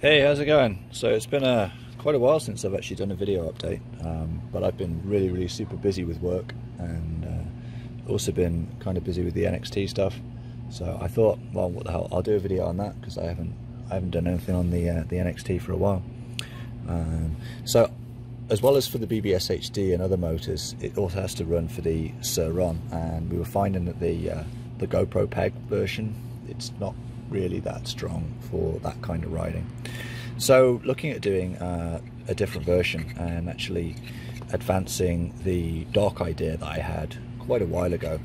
Hey, how's it going? So it's been a quite a while since I've actually done a video update, um, but I've been really, really super busy with work and uh, also been kind of busy with the NXT stuff. So I thought, well, what the hell? I'll do a video on that because I haven't I haven't done anything on the uh, the NXT for a while. Um, so as well as for the BBS HD and other motors, it also has to run for the Sur-Ron, and we were finding that the uh, the GoPro Peg version, it's not really that strong for that kind of riding. So looking at doing uh, a different version and actually advancing the dock idea that I had quite a while ago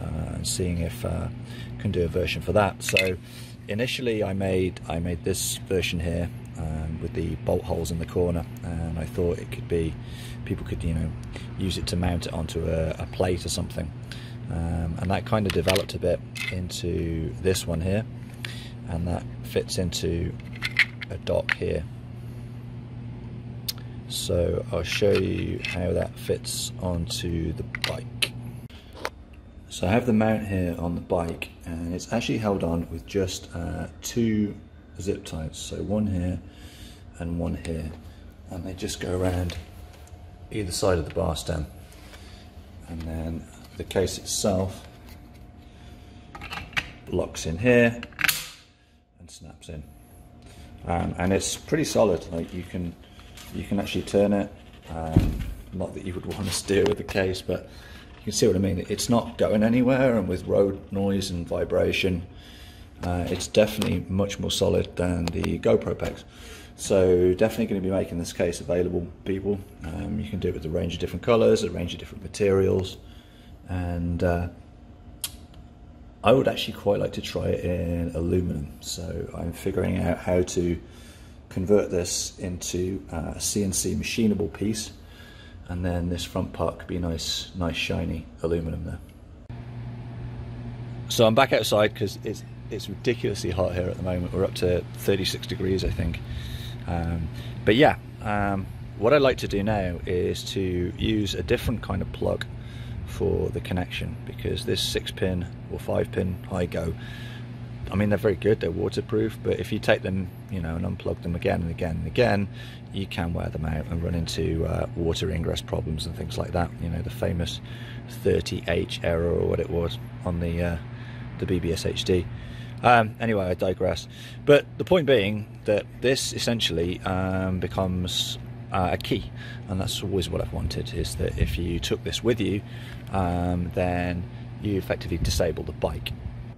uh, and seeing if uh, I can do a version for that. So initially I made I made this version here um, with the bolt holes in the corner and I thought it could be people could you know use it to mount it onto a, a plate or something um, and that kind of developed a bit into this one here and that fits into a dock here. So I'll show you how that fits onto the bike. So I have the mount here on the bike and it's actually held on with just uh, two zip ties. So one here and one here and they just go around either side of the bar stem. And then the case itself locks in here snaps in. Um, and it's pretty solid. Like you can, you can actually turn it. Um, not that you would want to steer with the case, but you can see what I mean. It's not going anywhere, and with road noise and vibration, uh, it's definitely much more solid than the GoPro pegs. So definitely going to be making this case available, people. Um, you can do it with a range of different colours, a range of different materials, and uh, I would actually quite like to try it in aluminum. So I'm figuring out how to convert this into a CNC machinable piece and then this front part could be nice, nice shiny aluminum there. So I'm back outside because it's it's ridiculously hot here at the moment. We're up to 36 degrees, I think. Um, but yeah, um, what I'd like to do now is to use a different kind of plug for the connection because this six pin or five pin Higo I mean they're very good they're waterproof but if you take them you know and unplug them again and again and again you can wear them out and run into uh, water ingress problems and things like that. You know the famous 30H error or what it was on the uh, the BBS HD um, anyway I digress. But the point being that this essentially um, becomes uh, a key. And that's always what I've wanted is that if you took this with you um, then you effectively disable the bike.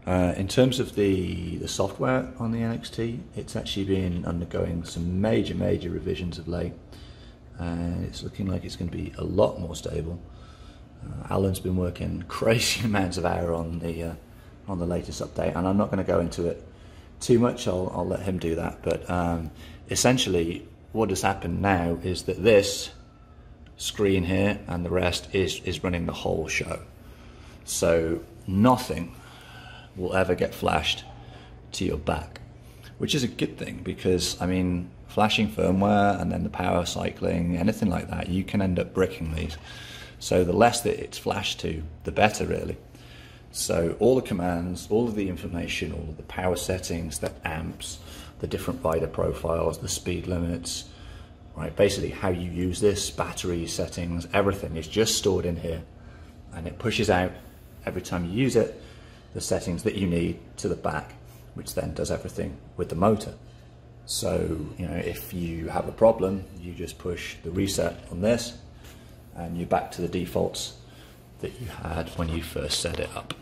Uh, in terms of the, the software on the NXT it's actually been undergoing some major major revisions of late. And it's looking like it's going to be a lot more stable. Uh, Alan's been working crazy amounts of hour on the uh, on the latest update and I'm not going to go into it too much. I'll, I'll let him do that. But um, essentially what has happened now is that this screen here and the rest is, is running the whole show. So nothing will ever get flashed to your BAC, which is a good thing because, I mean, flashing firmware and then the power cycling, anything like that, you can end up bricking these. So the less that it's flashed to, the better, really. So all the commands, all of the information, all of the power settings, the amps, the different rider profiles, the speed limits, right? Basically how you use this, battery settings, everything is just stored in here and it pushes out every time you use it the settings that you need to the BAC, which then does everything with the motor. So, you know, if you have a problem, you just push the reset on this and you're back to the defaults that you had when you first set it up.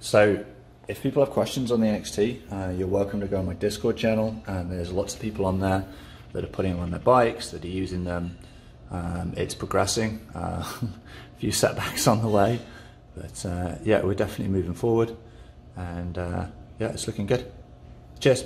So if people have questions on the NXT, uh, you're welcome to go on my Discord channel, and there's lots of people on there that are putting them on their bikes, that are using them. Um, it's progressing. Uh, a few setbacks on the way, but uh, yeah, we're definitely moving forward, and uh, yeah, it's looking good. Cheers.